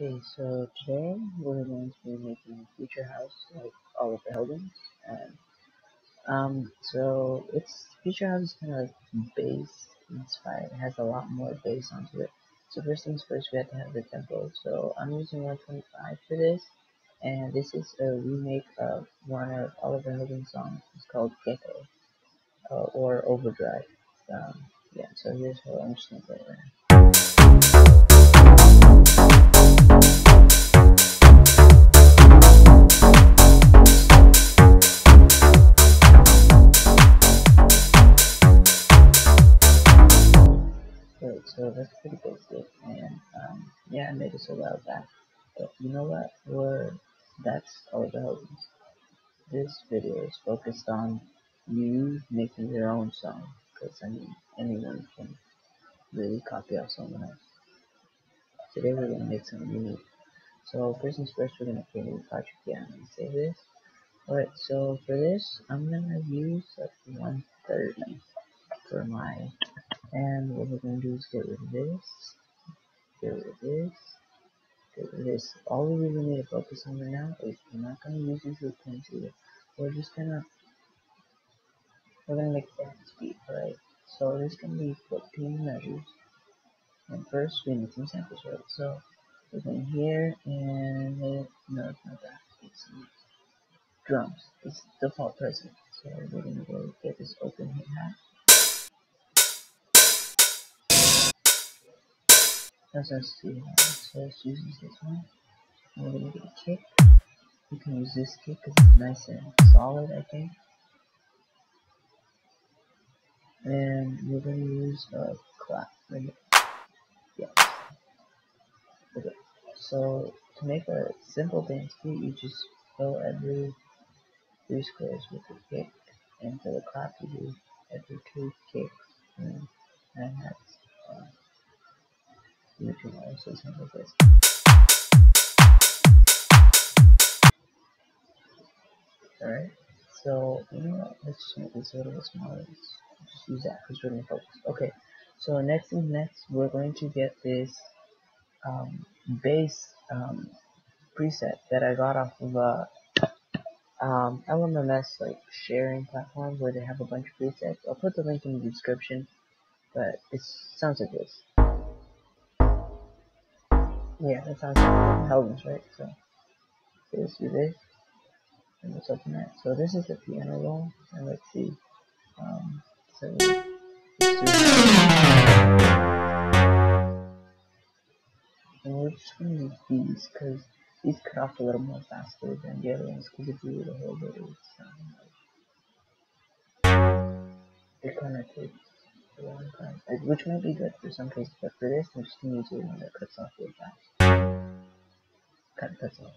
Okay, so today we're going to be making Future House like Oliver Heldens. And um so it's Future House is kinda like bass inspired. It has a lot more bass onto it. So first things first we have to have the tempo. So I'm using one twenty five for this and this is a remake of one of Oliver Heldens' songs. It's called Gecko uh, or Overdrive. Um, yeah, so here's how I'm just gonna play it this a while back. But you know what? We're that's all Hogans. This video is focused on you making your own song, because I mean, anyone can really copy off someone else. Today we're gonna make something unique. So first things first, we're gonna create a new project. Yeah, I'm gonna save this. Alright, so for this, I'm gonna use like one third for my and what we're going to do is get rid of this, get rid of this, this. All we really need to focus on right now is we're not going to use these little points either. We're just to, we're to make that speed, right? So there's to be 14 measures. And first we need some samples, right? So we're going here and, no, it's not that. It's drums. It's default present. So we're going to go get this open hit hat. Let's just see so let's use this one. We're gonna get a kick. You can use this kick because it's nice and solid, I think. And we're gonna use a clap right. Yeah. Okay. So to make a simple dance beat, you just fill every three squares with a kick, and for the clap, you do every two kicks and nine hats. Uh, this. Alright, so you know what, let's just make this a little bit smaller. Let's just use that because we're going to focus. Okay, so next thing next, we're going to get this um, bass um, preset that I got off of a um, LMMS like sharing platform where they have a bunch of presets. I'll put the link in the description, but it sounds like this. Yeah, that sounds like Heldens, right? So, so let's do this, and let's open that. So this is the piano roll, and let's see. Um, so And we're just gonna use these because these cut off a little more faster than the other ones because if you do the whole bit, it would sound like it kind of takes a long time, which might be good for some cases, but for this, I'm just gonna use the one that cuts off really fast. Cut cuts off.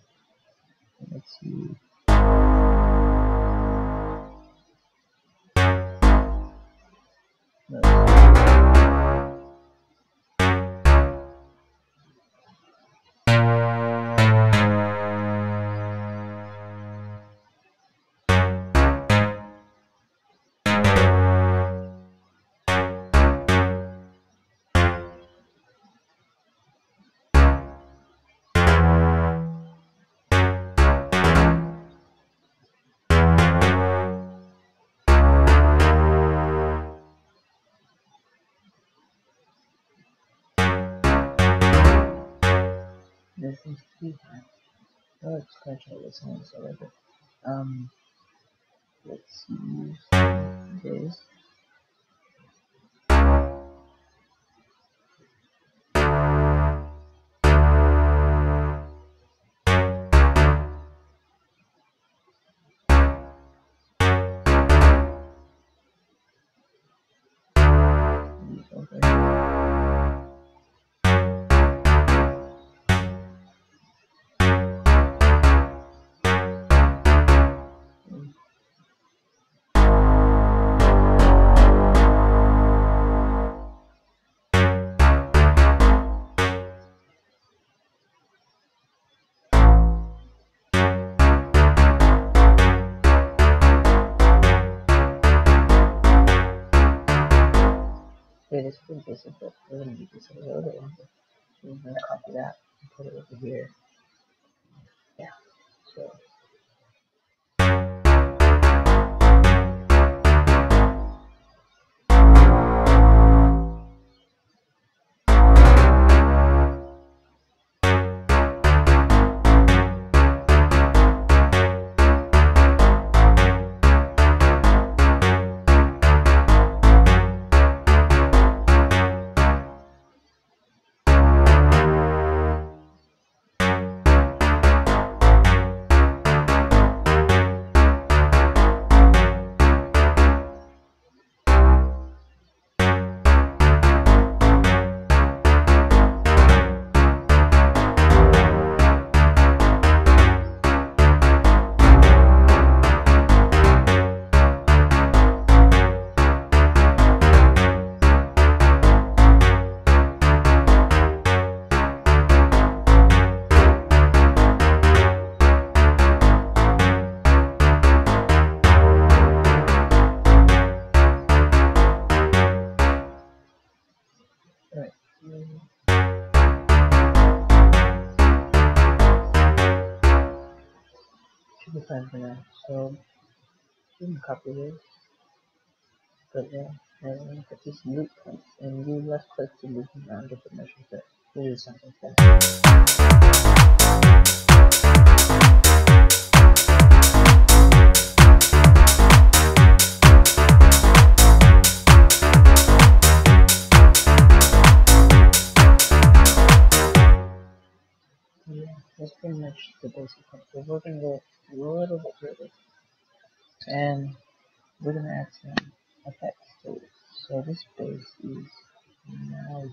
Let's see. This is key time. Oh, let's scratch all this one so like it. Um, let's use this. Yeah, this pretty basic, but we're gonna make this a little bit longer. So we're gonna copy that. And put it over here. Yeah, so for now. So this, put there, and put this loop points, and you left click to loop around different measures there. We'll something like that. Yeah, that's pretty much the basic concept. We're gonna go a little bit further, and we're gonna add some effects to it. So this bass is uh.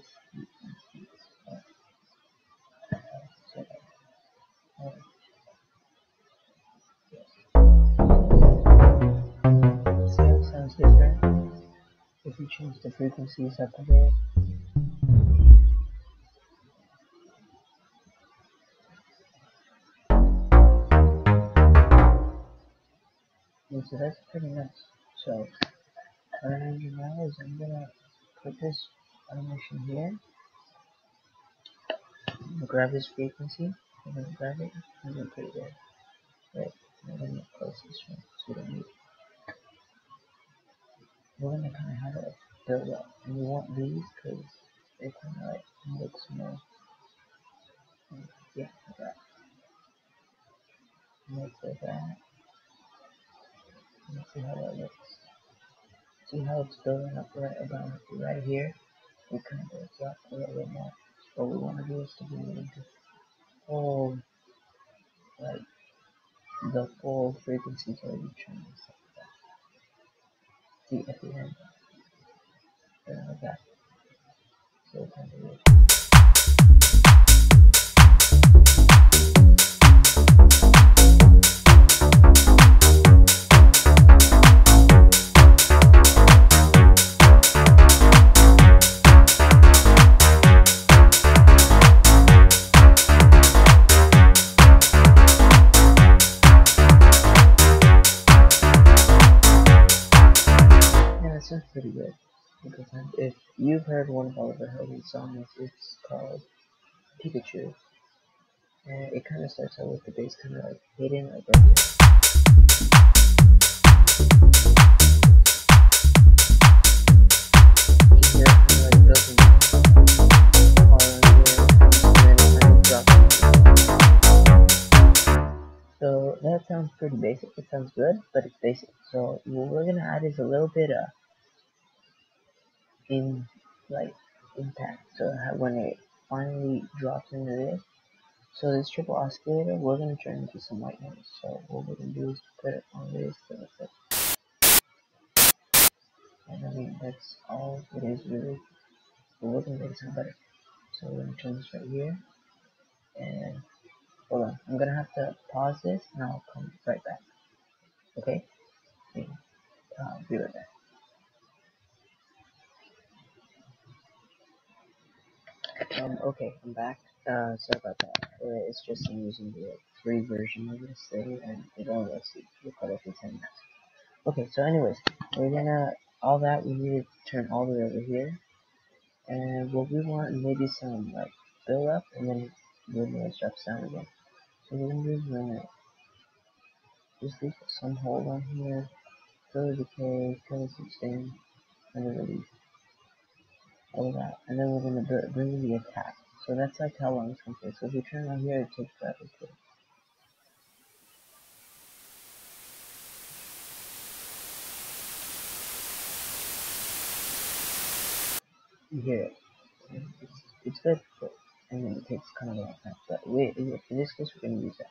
See how it sounds different if you change the frequencies up a bit. So that's pretty nice. So what I'm gonna do now is I'm gonna put this animation here. I'm gonna grab this frequency. I'm gonna grab it. I'm gonna put it there. Right. I'm gonna close this one so we don't need it. We're gonna kind of have it build up, and we want these because they kind of like looks more. Yeah, like that. Looks like that. Let's see how that looks. See how it's building up right about right here. We kind of builds up a little bit more. What we want to do is to be able to hold like the full frequencies of each one. See at the end, something like that. So kind of weird. Yeah, if you've heard one of Oliver Heldens' songs, it's called Pikachu. And it kind of starts out with the bass kind of like hitting like like it drops. So that sounds pretty basic. It sounds good, but it's basic. So what we're gonna add is a little bit of in like impact. So when it finally drops into this, so this triple oscillator, we're gonna turn into some white noise. So what we're gonna do is put it on this. So like, and I mean that's all it is really. But we're gonna make it sound better. So we're gonna turn this right here, and hold on. I'm gonna have to pause this, and I'll come right back. Okay? Yeah. Uh, be right back. Um, okay, I'm back. Uh, sorry about that. Uh, it's just I'm using the free version of this thing, and it only lets you record it for 10 minutes. Okay, so anyways, we're gonna, all that, we need to turn all the way over here, and what we want, maybe some, like, build up, and then the noise drops down again. So we're gonna do we're gonna just leave some hold on here, fill the decay, fill the sustain, and then release. All that. And then we're gonna bring the attack. So that's like how long it's gonna take. So if you turn on here, it takes forever too. Here, it's, it's good, but and then it takes kind of a long time. But wait, in this case, we're gonna use that.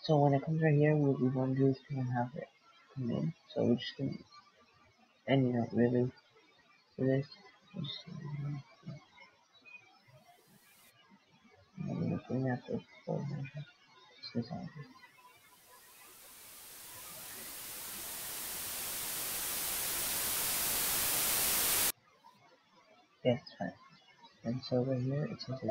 So when it comes right here, what we want to do is kind of have it come in. So we're just gonna, and you know, really, for this, just, I'm gonna bring that to 400. Just this Yeah, it's fine. And so over here, it's into.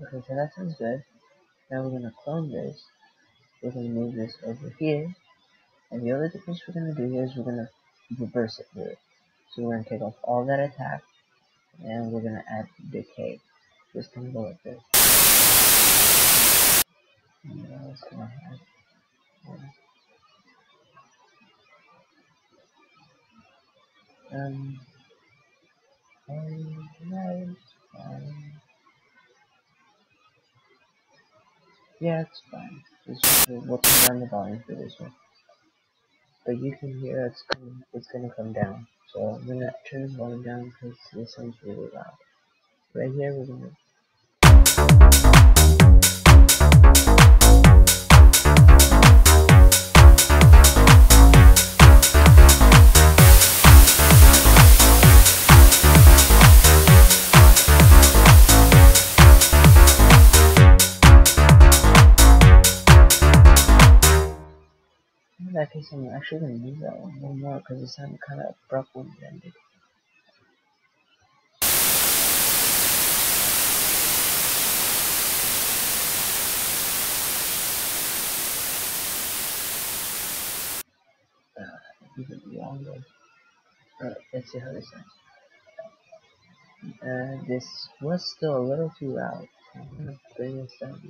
Okay, so that sounds good. Now we're gonna clone this. We're gonna move this over here. And the other difference we're gonna do here is we're gonna reverse it here. So we're gonna take off all that attack and we're gonna add decay. Just gonna go like this. And um um, nice. Um, yeah, it's fine. It's just the volume for this one. But you can hear it's coming, it's gonna come down. So I'm gonna turn the volume down because this sounds really loud. Right here we're gonna Case, I'm actually to use that one little more because it sounded kind of abrupt when it ended. Uh, even longer. Alright, let's see how this sounds. Uh, this was still a little too loud. I'm gonna bring this down.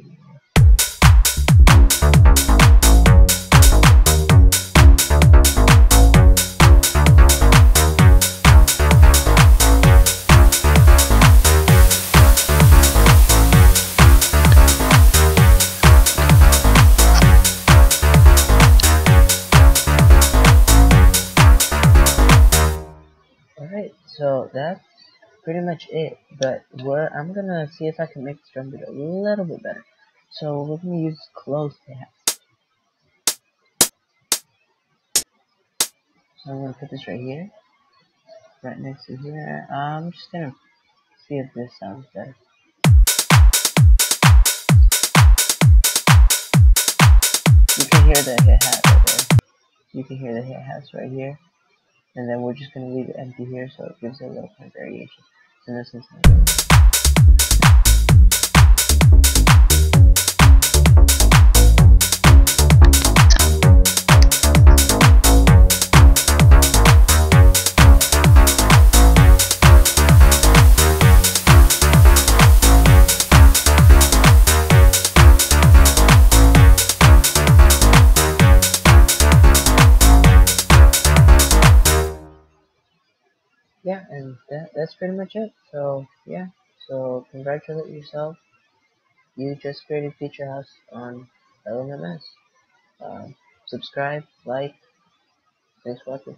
So that's pretty much it. But where I'm gonna see if I can make this drum beat a little bit better. So we're gonna use close tabs. So I'm gonna put this right here, right next to here. I'm just gonna see if this sounds better. You can hear the hit hat right there. You can hear the hit hats right here and then we're just going to leave it empty here so it gives it a little bit of variation. So this is that, that's pretty much it. So, yeah. So, congratulate yourself. You just created Future House on LMMS. Um, subscribe, like, thanks for watching.